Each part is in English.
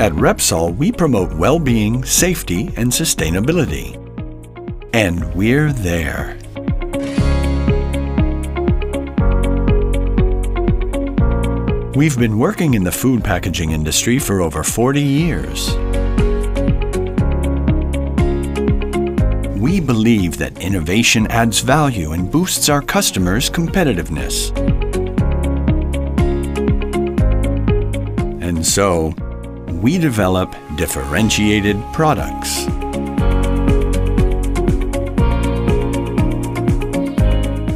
At Repsol, we promote well-being, safety, and sustainability. And we're there. We've been working in the food packaging industry for over 40 years. We believe that innovation adds value and boosts our customers' competitiveness. And so, we develop differentiated products.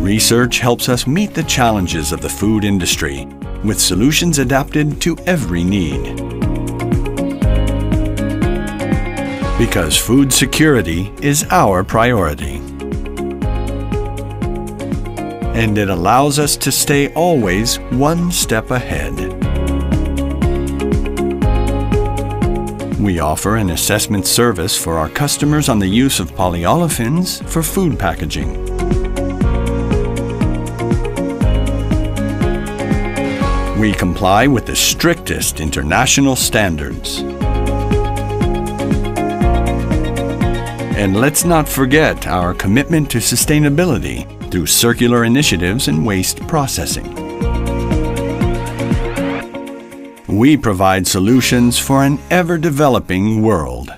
Research helps us meet the challenges of the food industry with solutions adapted to every need. Because food security is our priority. And it allows us to stay always one step ahead. We offer an assessment service for our customers on the use of polyolefins for food packaging. We comply with the strictest international standards. And let's not forget our commitment to sustainability through circular initiatives and waste processing. We provide solutions for an ever-developing world.